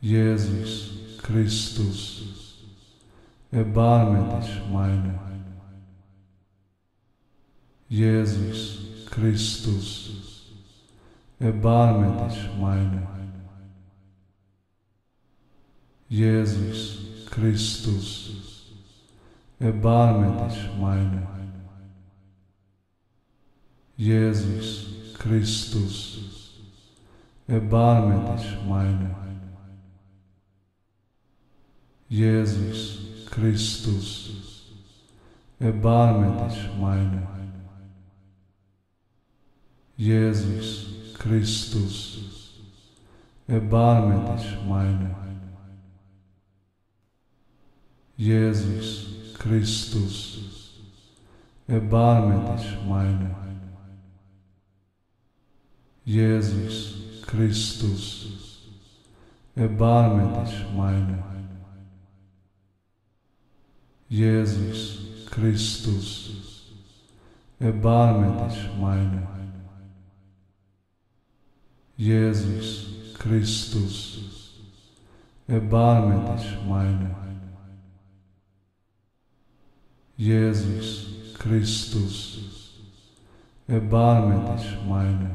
Jesus Christus, erbarme dich meine. Jesus Christus, erbarme dich meine. Jesus Christus, erbarme dich meine. Jesus Christus, erbarme dich meine. Jesus Christus, erbarme dich meine. Jesus Christus, erbarme dich meine. Jesus Christus, erbarme dich meine. Jesus Christus, erbarme dich meine. Jesus Christus, erbarme dich meine. Jesus Christus, erbarme dich meine. Jesus Christus, erbarme dich meine.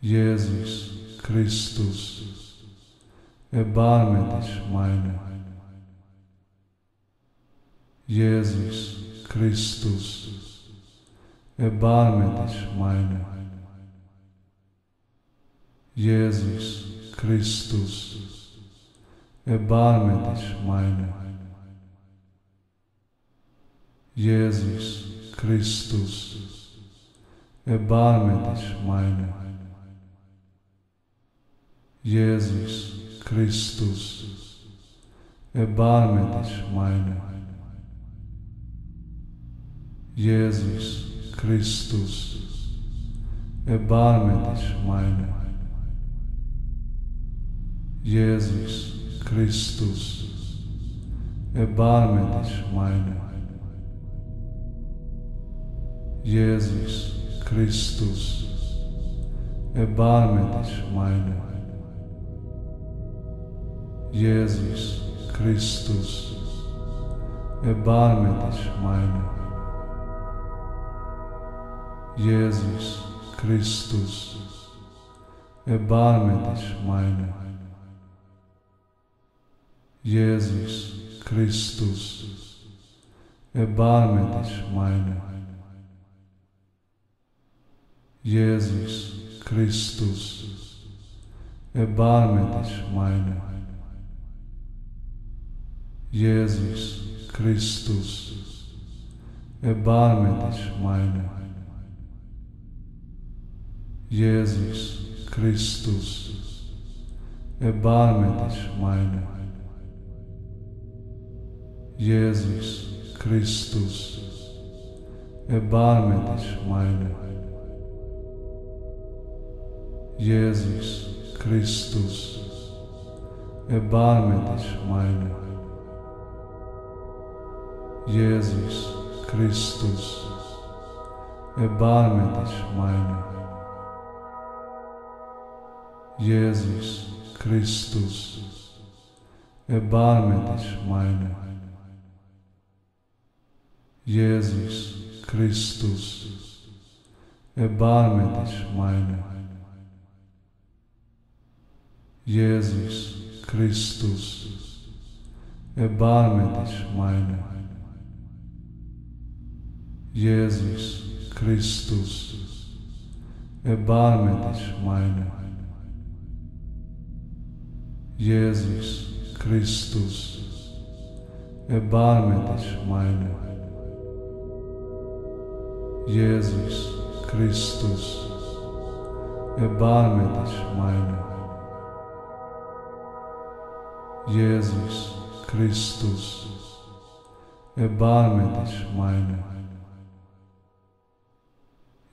Jesus Christus, erbarme dich meiner. Jesus Christus, erbarme dich meine. Jesus Christus, erbarme dich meine. Jesus Christus, erbarme dich meine. Jesus Christus, erbarme dich meiner. Jesus Christus, erbarme dich meine. Jesus Christus, erbarme dich meine. Jesus Christus, erbarme dich meine. Jesus Christus, erbarme dich meine. Jesus Christus, erbarme dich meine. Jesus Christus, erbarme dich meine. Jesus Christus, erbarme dich meine. Jesus Christus, erbarme dich meiner. Jesus Christus, erbarme dich meine. Jesus Christus, erbarme dich meine. Jesus Christus, erbarme dich meine. Jesus Christus, erbarme dich meine. Jesus Christus, erbarme dich meine. Jesus Christus, erbarme dich meine. Jesus Christus, erbarme dich meine. Jesus Christus, erbarme dich meiner. Jesus Christus, erbarme dich meine. Jesus Christus, erbarme dich meine. Jesus Christus, erbarme dich meine.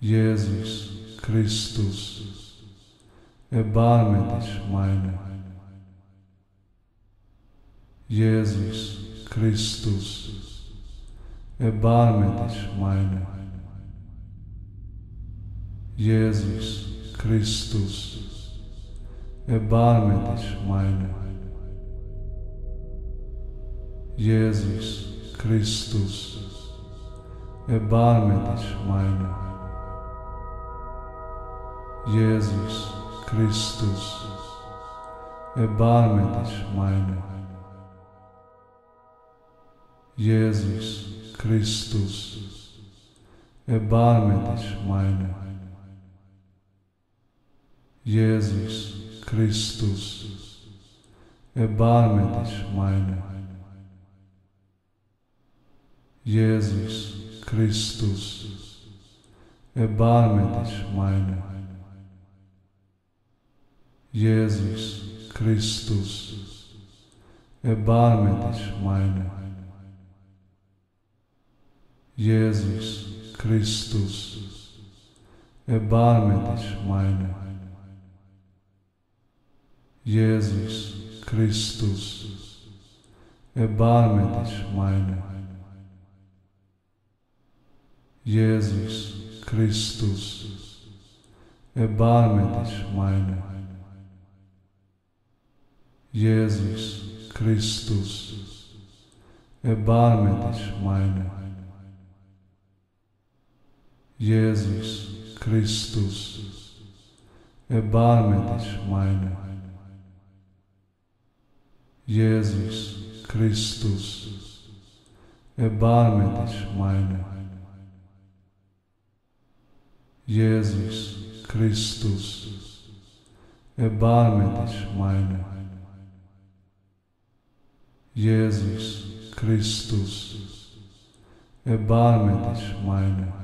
Jesus Christus, erbarme dich meiner. Jesus Christus, erbarme dich meine. Jesus Christus, erbarme dich meine. Jesus Christus, erbarme dich meine. Jesus Christus, erbarme dich meiner. Jesus Christus, erbarme dich meine. Jesus Christus, erbarme dich meine. Jesus Christus, erbarme dich meine. Jesus Christus, erbarme dich meine. Jesus Christus, erbarme dich meine. Jesus Christus, erbarme dich meine. Jesus Christus, erbarme dich meine. Jesus Christus, erbarme dich meine. Jesus Christus, erbarme dich meine. Jesus Christus, erbarme dich meine. Jesus Christus, erbarme dich meine. Jesus Christus, erbarme dich meiner.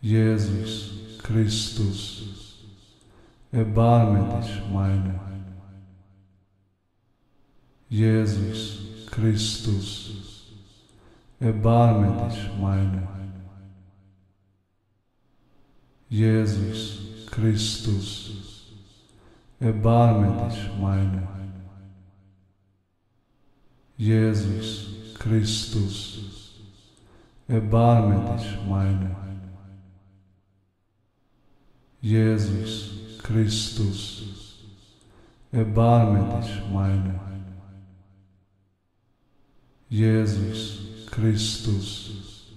Jesus Christus, erbarme dich meine. Jesus Christus, erbarme dich meine. Jesus Christus, erbarme dich meine. Jesus Christus, erbarme dich meiner. Jesus Christus, erbarme dich meine. Jesus Christus,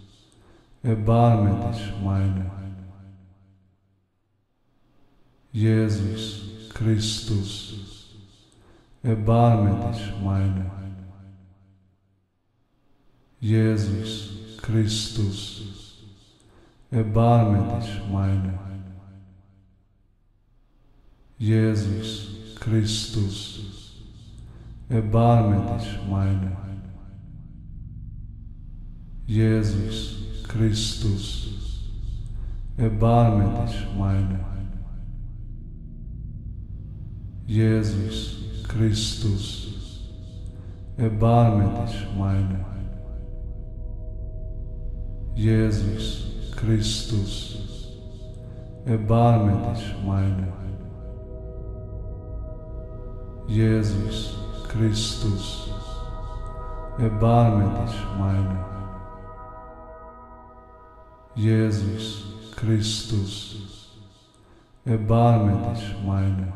erbarme dich meine. Jesus Christus, erbarme dich meine. Jesus Christus, erbarme dich meiner. Jesus Christus, erbarme dich meine. Jesus Christus, erbarme dich meine. Jesus Christus, erbarme dich meine. Jesus Christus, erbarme dich meine. Jesus Christus, erbarme dich meiner. Jesus Christus, erbarme dich meiner.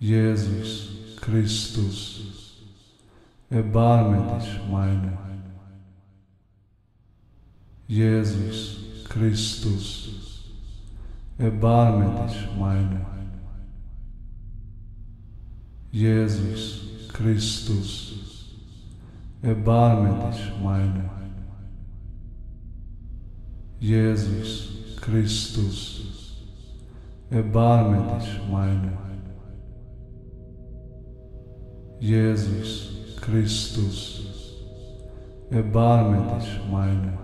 Jesus Christus, erbarme dich meiner. Jesus Christus, erbarme dich meiner. Jesus Christus, erbarme dich meine. Jesus Christus, erbarme dich meine. Jesus Christus, erbarme dich meine.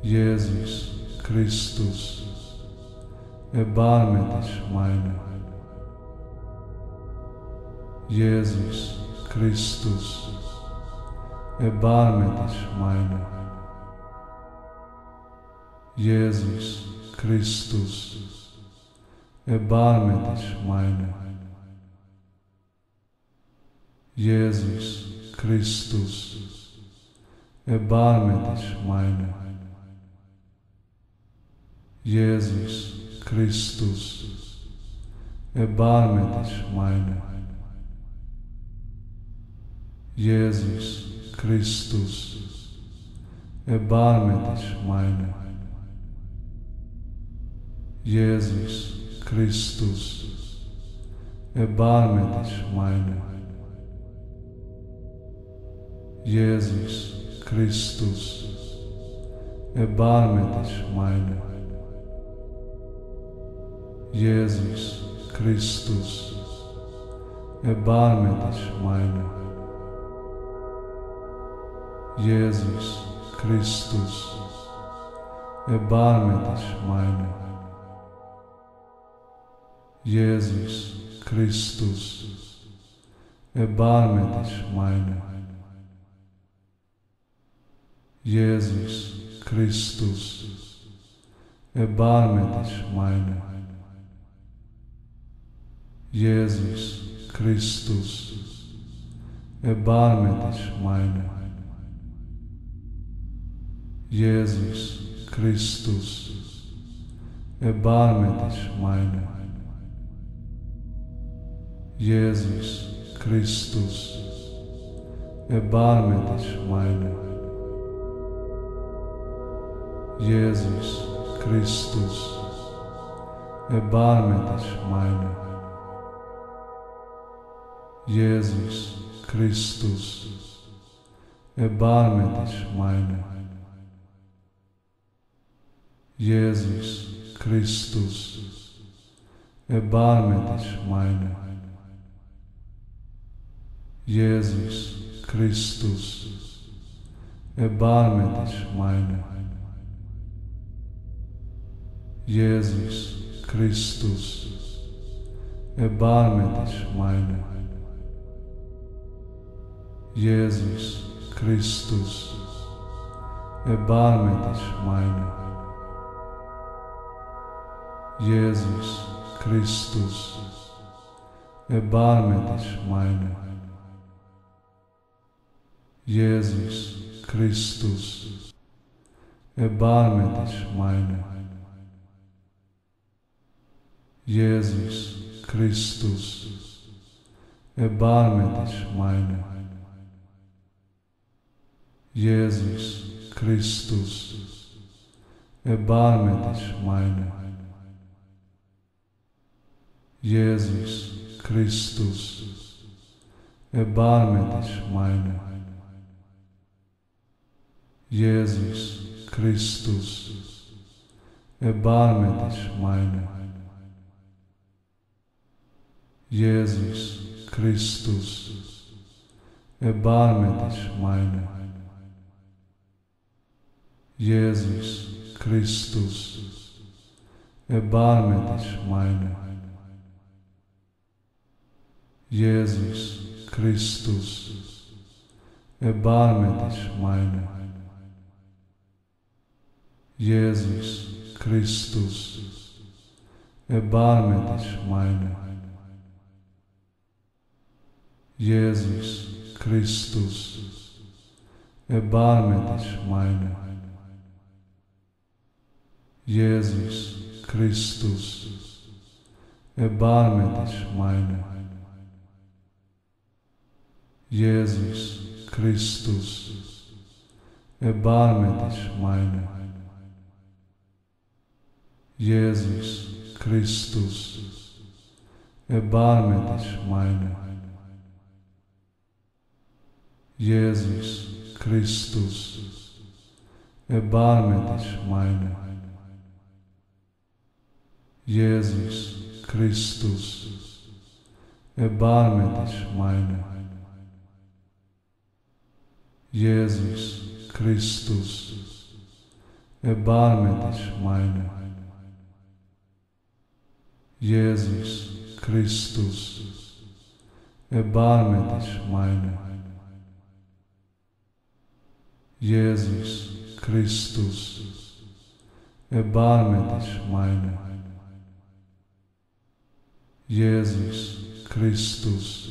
Jesus Christus, erbarme dich meiner. Jesus Christus, erbarme dich meine. Jesus Christus, erbarme dich meine. Jesus Christus, erbarme dich meine. Jesus Christus, erbarme dich meiner. Jesus Christus, erbarme dich meine. Jesus Christus, erbarme dich meine. Jesus Christus, erbarme dich meine. Jesus Christus, erbarme dich meiner. Jesus Christus, erbarme dich meine. Jesus Christus, erbarme dich meine. Jesus Christus, erbarme dich meine. Jesus Christus, erbarme dich meiner. Jesus Christus, erbarme dich meine. Jesus Christus, erbarme dich meine. Jesus Christus, erbarme dich meine. Jesus Christus, erbarme dich meine. Jesus Christus, erbarme dich meine. Jesus Christus, erbarme dich meine. Jesus Christus, erbarme dich meine. Jesus Christus, erbarme dich meine. Jesus Christus, erbarme dich meine. Jesus Christus, erbarme dich meine. Jesus Christus, erbarme dich meine. Jesus Christus, erbarme dich meiner. Jesus Christus, erbarme dich meine. Jesus Christus, erbarme dich meine. Jesus Christus, erbarme dich meine. Jesus Christus, erbarme dich meine. Jesus Christus, erbarme dich meine. Jesus Christus, erbarme dich meine. Jesus Christus, erbarme dich meine. Jesus Christus, erbarme dich meine. Jesus Christus, erbarme dich meine. Jesus Christus, erbarme dich meine. Jesus Christus, erbarme dich meine. Jesus Christus, erbarme dich meiner. Jesus Christus, erbarme dich meine. Jesus Christus, erbarme dich meine. Jesus Christus, erbarme dich meine. Jesus Christus,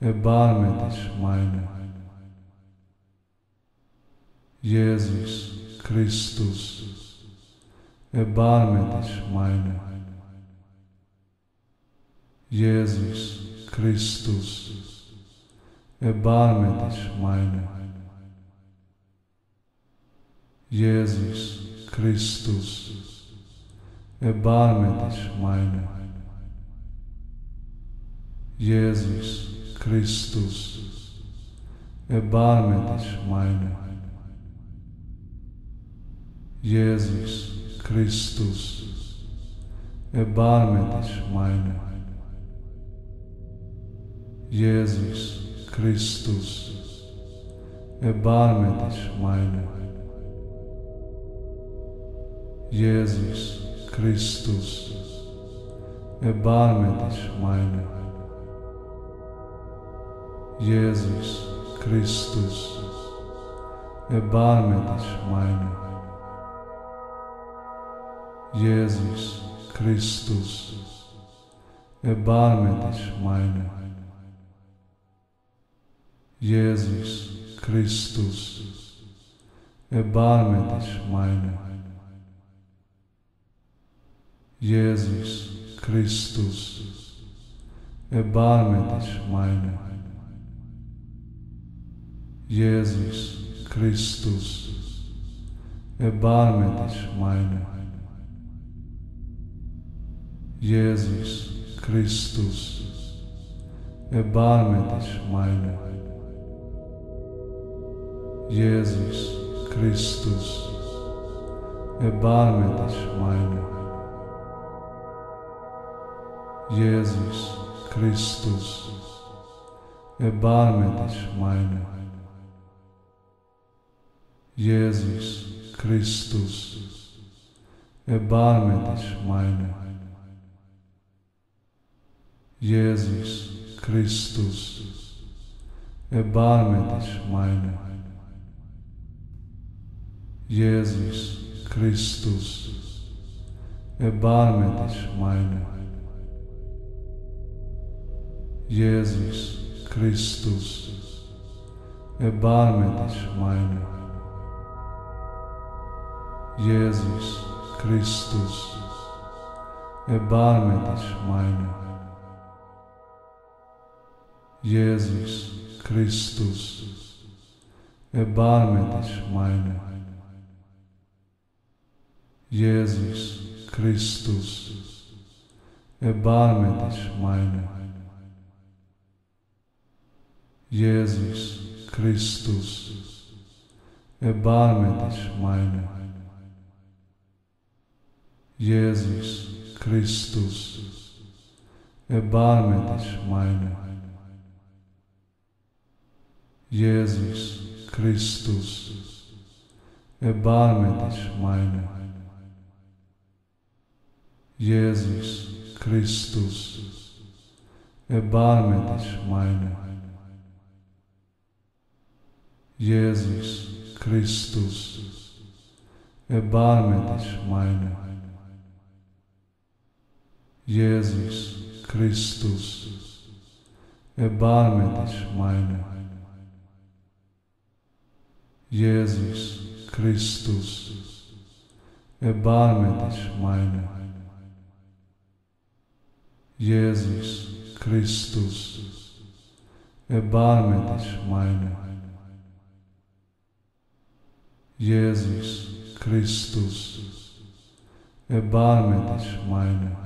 erbarme dich meine. Jesus Christus, erbarme dich meine. Jesus Christus, erbarme dich meine. Jesus Christus, erbarme dich meine. Jesus Christus, erbarme dich meine. Jesus Christus, erbarme dich meine. Jesus Christus, erbarme dich meine. Jesus Christus, erbarme dich meine. Jesus Christus, erbarme dich meine. Jesus Christus, erbarme dich meine. Jesus Christus, erbarme dich meine. Jesus Christus, erbarme dich meine. Jesus Christus, erbarme dich meine. Jesus Christus, erbarme dich meine. Jesus Christus, erbarme dich meine. Jesus Christus, erbarme dich meine. Jesus Christus, erbarme dich meine. Jesus Christus, erbarme dich meine. Jesus Christus, erbarme dich meine. Jesus Christus, erbarme dich meine. Jesus Christus, erbarme dich meiner. Jesus Christus, erbarme dich meine. Jesus Christus, erbarme dich meine. Jesus Christus, erbarme dich meine. Jesus Christus, erbarme dich meine. Jesus Christus, erbarme dich meine. Jesus Christus, erbarme dich meine. Jesus Christus, erbarme dich meine. Jesus Christus, erbarme dich meiner. Jesus Christus, erbarme dich meine. Jesus Christus, erbarme dich meine. Jesus Christus, erbarme dich meine.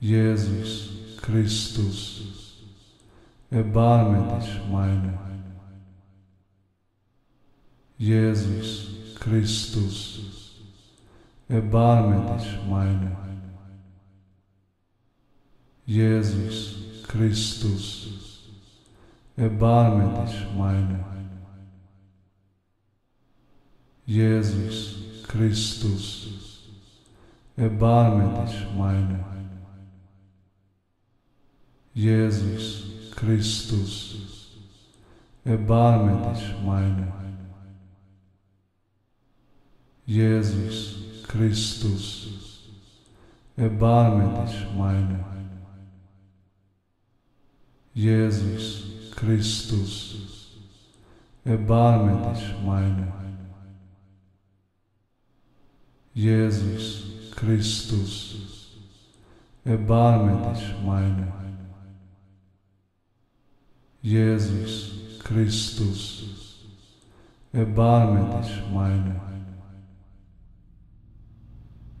Jesus Christus, erbarme dich meiner. Jesus Christus, erbarme dich meine. Jesus Christus, erbarme dich meine. Jesus Christus, erbarme dich meine. Jesus Christus, erbarme dich meine. Jesus Christus, erbarme dich meine. Jesus Christus, erbarme dich meine. Jesus Christus, erbarme dich meine. Jesus Christus, erbarme dich meine.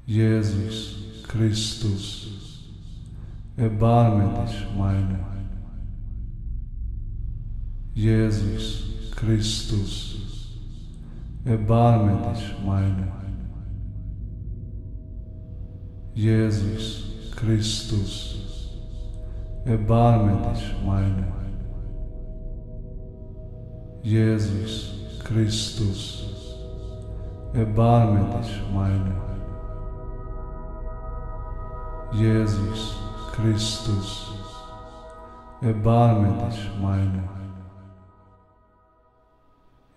Jesus Christus, erbarme dich meine. Jesus Christus, erbarme dich meine. Jesus Christus, erbarme dich meine. Jesus Christus, erbarme dich meine. Jesus Christus, erbarme dich meiner.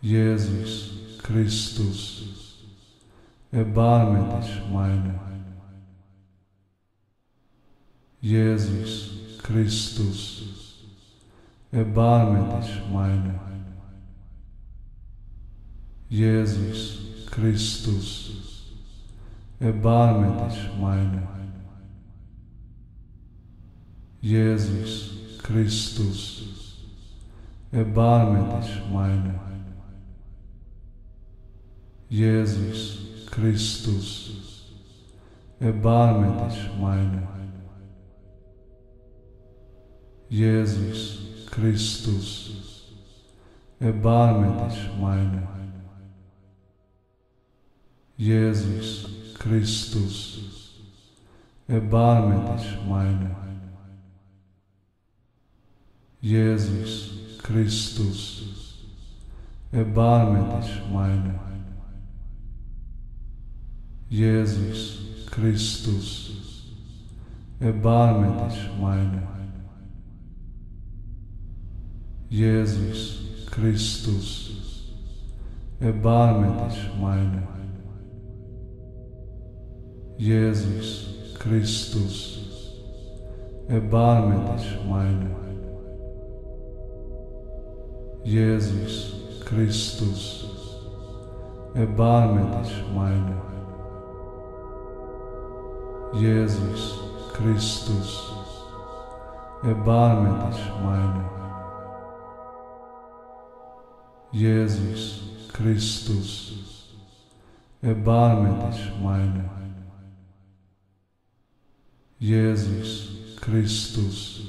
Jesus Christus, erbarme dich meiner. Jesus Christus, erbarme dich meiner. Jesus Christus, erbarme dich meiner. Jesus Christus, erbarme dich meine. Jesus Christus, erbarme dich meine. Jesus Christus, erbarme dich meine. Jesus Christus, erbarme dich meine. Jesus Christus, erbarme dich meine. Jesus Christus, erbarme dich meine. Jesus Christus, erbarme dich meine. Jesus Christus, erbarme dich meiner. Jesus Christus, erbarme dich meiner. Jesus Christus, erbarme dich meiner. Jesus Christus, erbarme dich meiner. Jesus Christus,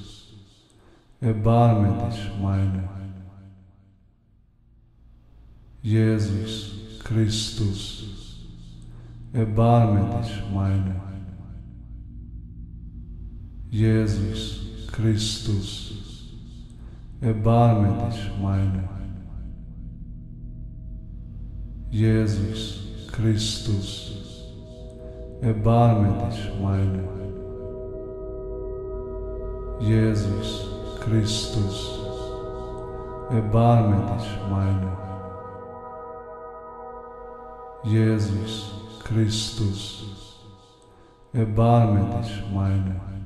erbarme dich meiner. Jesus Christus, erbarme dich meine. Jesus Christus, erbarme dich meine. Jesus Christus, erbarme dich meine. Jesus Christus, erbarme dich meiner. Jesus Christus, erbarme dich meine.